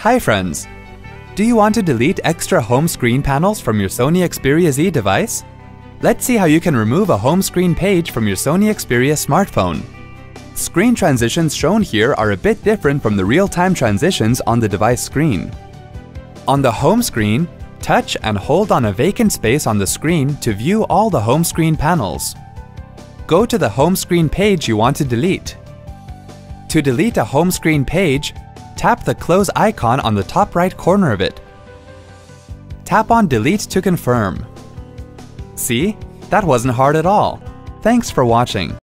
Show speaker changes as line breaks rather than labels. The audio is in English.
Hi friends! Do you want to delete extra home screen panels from your Sony Xperia Z device? Let's see how you can remove a home screen page from your Sony Xperia smartphone. Screen transitions shown here are a bit different from the real-time transitions on the device screen. On the home screen, touch and hold on a vacant space on the screen to view all the home screen panels. Go to the home screen page you want to delete. To delete a home screen page, tap the close icon on the top right corner of it. Tap on delete to confirm. See? That wasn't hard at all. Thanks for watching.